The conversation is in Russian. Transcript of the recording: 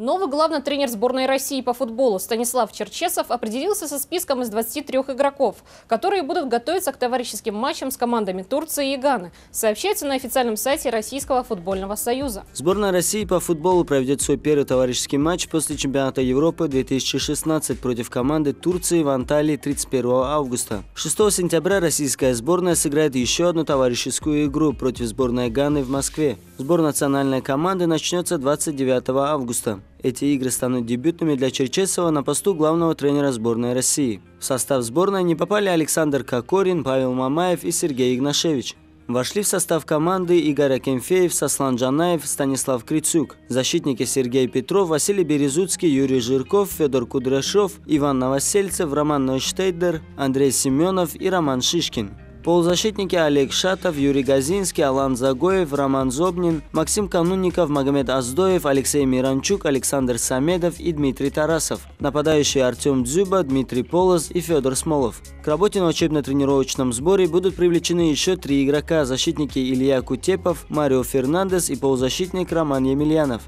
Новый главный тренер сборной России по футболу Станислав Черчесов определился со списком из 23 игроков, которые будут готовиться к товарищеским матчам с командами Турции и Ганы, сообщается на официальном сайте Российского футбольного союза. Сборная России по футболу проведет свой первый товарищеский матч после чемпионата Европы 2016 против команды Турции в Анталии 31 августа. 6 сентября российская сборная сыграет еще одну товарищескую игру против сборной Ганы в Москве. Сбор национальной команды начнется 29 августа. Эти игры станут дебютными для Черчесова на посту главного тренера сборной России. В состав сборной не попали Александр Кокорин, Павел Мамаев и Сергей Игнашевич. Вошли в состав команды Игорь Акинфеев, Сослан Джанаев, Станислав Крицюк. Защитники Сергей Петров, Василий Березуцкий, Юрий Жирков, Федор Кудряшов, Иван Новосельцев, Роман Нойштейдер, Андрей Семенов и Роман Шишкин. Полузащитники Олег Шатов, Юрий Газинский, Алан Загоев, Роман Зобнин, Максим Канунников, Магомед Аздоев, Алексей Миранчук, Александр Самедов и Дмитрий Тарасов. Нападающие Артем Дзюба, Дмитрий Полоз и Федор Смолов. К работе на учебно-тренировочном сборе будут привлечены еще три игрока – защитники Илья Кутепов, Марио Фернандес и полузащитник Роман Емельянов.